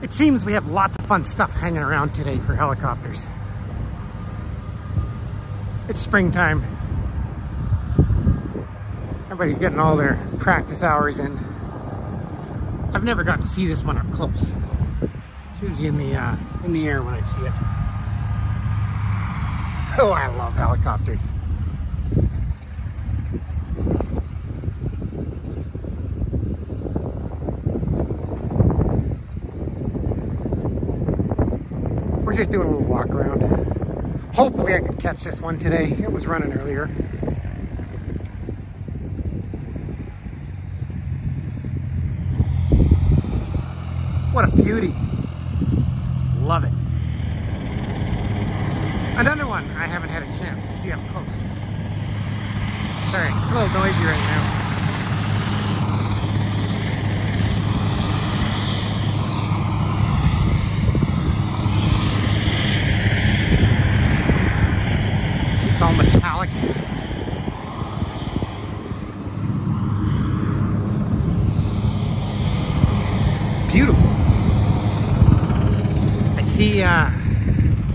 It seems we have lots of fun stuff hanging around today for helicopters. It's springtime. Everybody's getting all their practice hours in. I've never got to see this one up close. It's usually in the, uh, in the air when I see it. Oh, I love helicopters. We're just doing a little walk around. Hopefully I can catch this one today. It was running earlier. What a beauty. Love it. Another one I haven't had a chance to see up close. Sorry, it's a little noisy right now. It's all metallic. Beautiful. I see uh,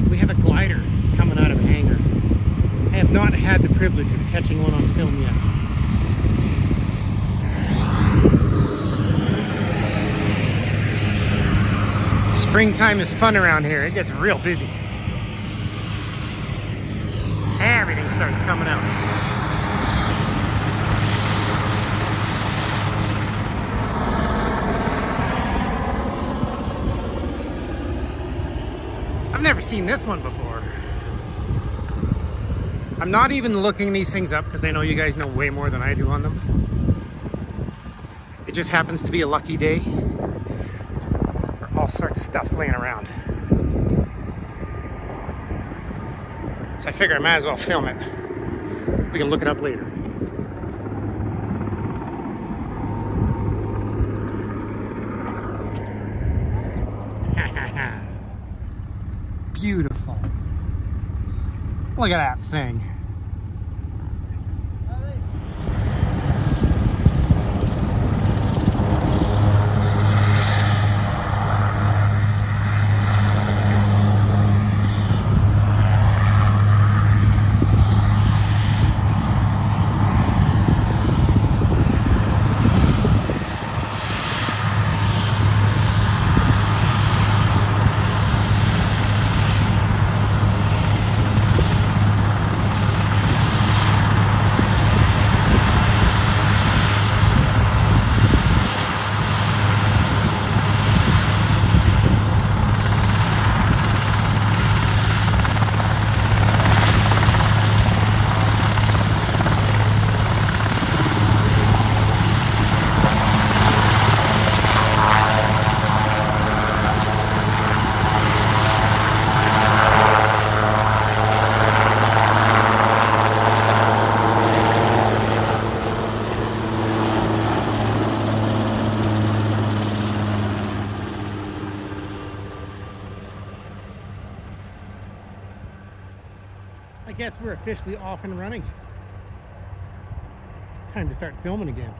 we have a glider coming out of hangar. I have not had the privilege of catching one on film yet. Springtime is fun around here. It gets real busy. Starts coming out. I've never seen this one before. I'm not even looking these things up because I know you guys know way more than I do on them. It just happens to be a lucky day all sorts of stuff's laying around. So I figure I might as well film it. We can look it up later. Beautiful. Look at that thing. I guess we're officially off and running. Time to start filming again.